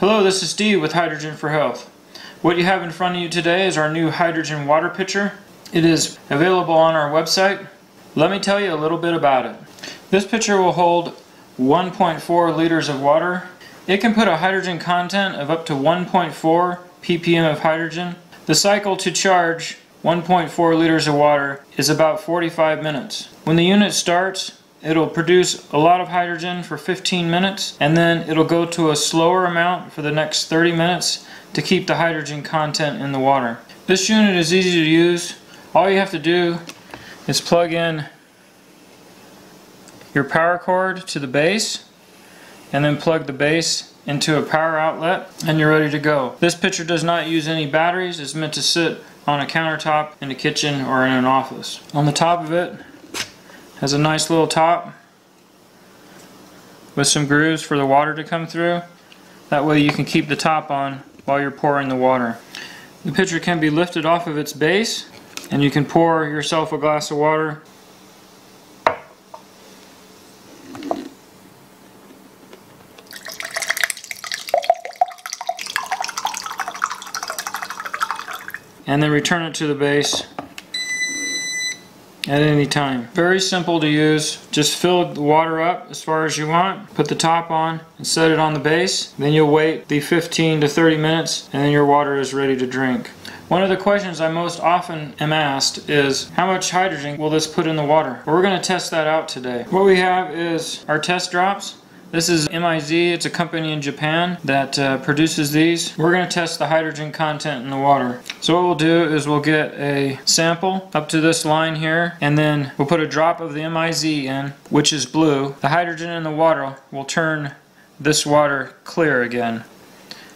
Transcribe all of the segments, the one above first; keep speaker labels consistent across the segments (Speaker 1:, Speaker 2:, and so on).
Speaker 1: Hello, this is Steve with Hydrogen for Health. What you have in front of you today is our new hydrogen water pitcher. It is available on our website. Let me tell you a little bit about it. This pitcher will hold 1.4 liters of water. It can put a hydrogen content of up to 1.4 ppm of hydrogen. The cycle to charge 1.4 liters of water is about 45 minutes. When the unit starts, It'll produce a lot of hydrogen for 15 minutes and then it'll go to a slower amount for the next 30 minutes to keep the hydrogen content in the water. This unit is easy to use. All you have to do is plug in your power cord to the base and then plug the base into a power outlet and you're ready to go. This pitcher does not use any batteries. It's meant to sit on a countertop in a kitchen or in an office. On the top of it has a nice little top with some grooves for the water to come through. That way you can keep the top on while you're pouring the water. The pitcher can be lifted off of its base and you can pour yourself a glass of water and then return it to the base at any time. Very simple to use. Just fill the water up as far as you want, put the top on and set it on the base. Then you'll wait the 15 to 30 minutes and then your water is ready to drink. One of the questions I most often am asked is how much hydrogen will this put in the water? Well, we're going to test that out today. What we have is our test drops. This is MIZ, it's a company in Japan that uh, produces these. We're going to test the hydrogen content in the water. So what we'll do is we'll get a sample up to this line here and then we'll put a drop of the MIZ in, which is blue. The hydrogen in the water will turn this water clear again.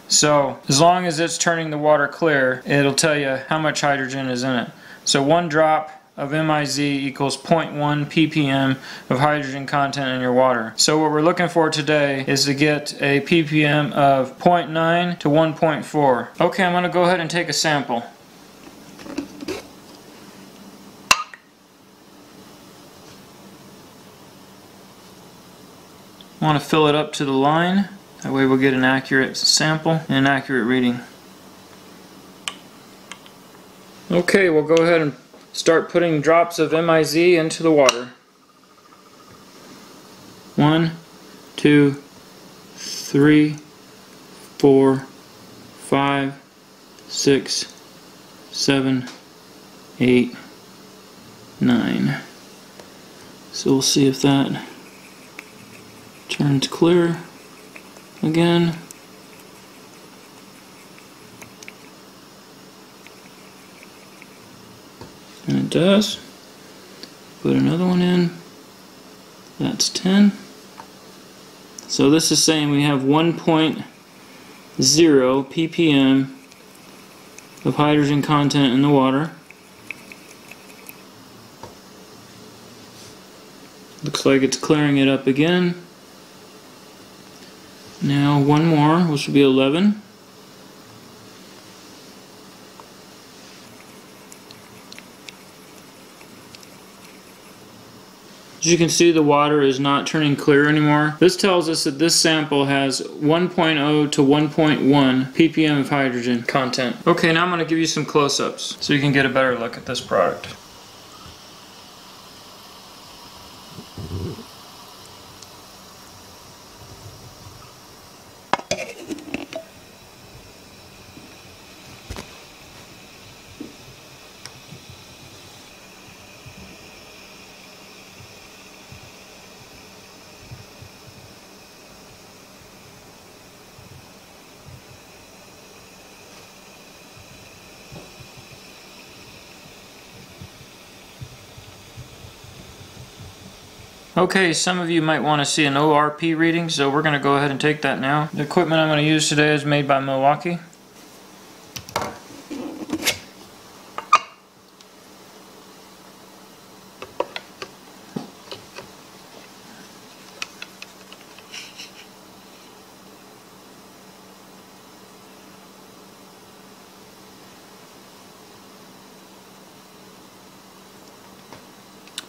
Speaker 1: So as long as it's turning the water clear, it'll tell you how much hydrogen is in it. So one drop of MIZ equals 0.1 ppm of hydrogen content in your water. So what we're looking for today is to get a ppm of 0.9 to 1.4. Okay, I'm going to go ahead and take a sample. I want to fill it up to the line. That way we'll get an accurate sample and an accurate reading. Okay, we'll go ahead and start putting drops of MIZ into the water. One, two, three, four, five, six, seven, eight, nine. So we'll see if that turns clear again. And it does. Put another one in. That's 10. So this is saying we have 1.0 ppm of hydrogen content in the water. Looks like it's clearing it up again. Now one more, which will be 11. As you can see the water is not turning clear anymore. This tells us that this sample has 1.0 to 1.1 ppm of hydrogen content. Okay, now I'm going to give you some close-ups so you can get a better look at this product. Okay, some of you might want to see an ORP reading, so we're going to go ahead and take that now. The equipment I'm going to use today is made by Milwaukee.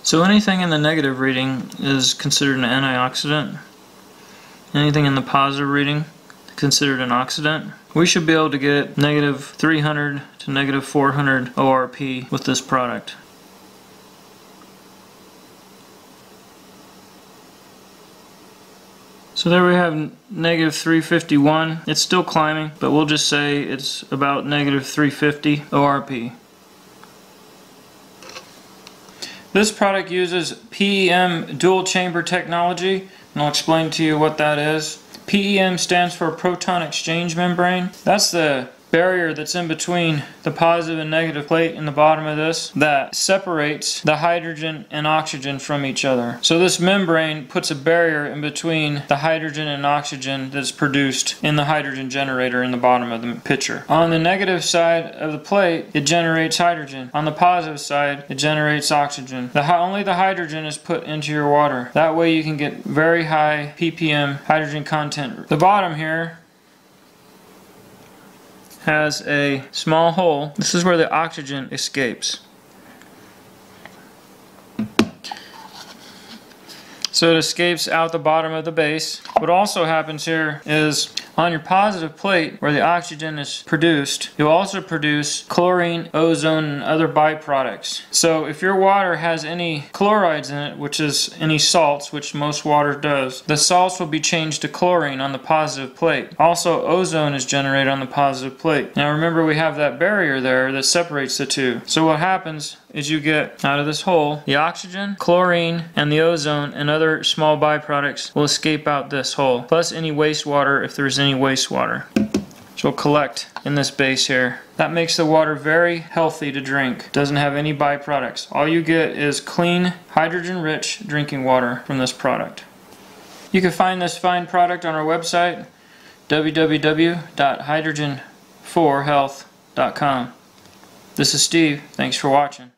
Speaker 1: So anything in the negative reading is considered an antioxidant. Anything in the positive reading considered an oxidant. We should be able to get negative 300 to negative 400 ORP with this product. So there we have negative 351. It's still climbing, but we'll just say it's about negative 350 ORP. This product uses PEM dual chamber technology, and I'll explain to you what that is. PEM stands for proton exchange membrane. That's the barrier that's in between the positive and negative plate in the bottom of this that separates the hydrogen and oxygen from each other. So this membrane puts a barrier in between the hydrogen and oxygen that's produced in the hydrogen generator in the bottom of the pitcher. On the negative side of the plate, it generates hydrogen. On the positive side, it generates oxygen. The, only the hydrogen is put into your water. That way you can get very high ppm hydrogen content. The bottom here has a small hole. This is where the oxygen escapes. So it escapes out the bottom of the base. What also happens here is on your positive plate where the oxygen is produced, you'll also produce chlorine, ozone, and other byproducts. So if your water has any chlorides in it, which is any salts, which most water does, the salts will be changed to chlorine on the positive plate. Also ozone is generated on the positive plate. Now remember we have that barrier there that separates the two. So what happens is you get out of this hole the oxygen, chlorine, and the ozone and other small byproducts will escape out this hole, plus any wastewater if there's any wastewater. Which will collect in this base here. That makes the water very healthy to drink. Doesn't have any byproducts. All you get is clean, hydrogen-rich drinking water from this product. You can find this fine product on our website, www.hydrogen4health.com. This is Steve. Thanks for watching.